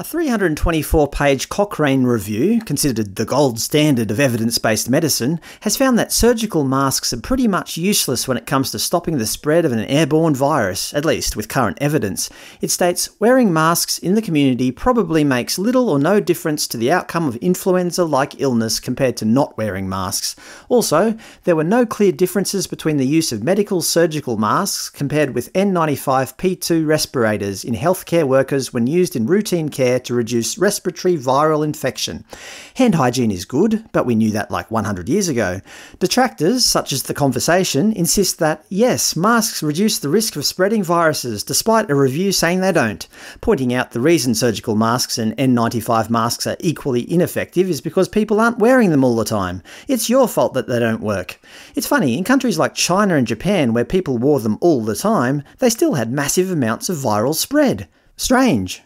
A 324 page Cochrane review, considered the gold standard of evidence based medicine, has found that surgical masks are pretty much useless when it comes to stopping the spread of an airborne virus, at least with current evidence. It states wearing masks in the community probably makes little or no difference to the outcome of influenza like illness compared to not wearing masks. Also, there were no clear differences between the use of medical surgical masks compared with N95 P2 respirators in healthcare workers when used in routine care care to reduce respiratory viral infection. Hand hygiene is good, but we knew that like 100 years ago. Detractors, such as The Conversation, insist that, yes, masks reduce the risk of spreading viruses, despite a review saying they don't, pointing out the reason surgical masks and N95 masks are equally ineffective is because people aren't wearing them all the time. It's your fault that they don't work. It's funny, in countries like China and Japan, where people wore them all the time, they still had massive amounts of viral spread. Strange.